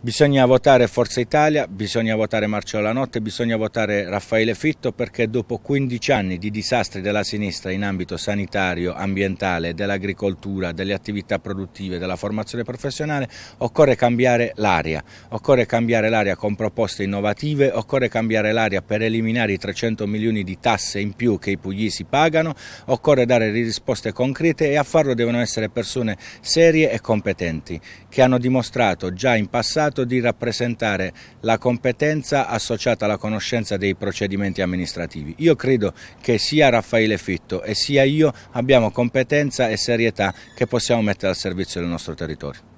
Bisogna votare Forza Italia, bisogna votare Marcello Lanotte, bisogna votare Raffaele Fitto perché dopo 15 anni di disastri della sinistra in ambito sanitario, ambientale, dell'agricoltura, delle attività produttive, della formazione professionale, occorre cambiare l'aria, occorre cambiare l'aria con proposte innovative, occorre cambiare l'aria per eliminare i 300 milioni di tasse in più che i puglisi pagano, occorre dare risposte concrete e a farlo devono essere persone serie e competenti che hanno dimostrato già in passato pensato di rappresentare la competenza associata alla conoscenza dei procedimenti amministrativi. Io credo che sia Raffaele Fitto e sia io abbiamo competenza e serietà che possiamo mettere al servizio del nostro territorio.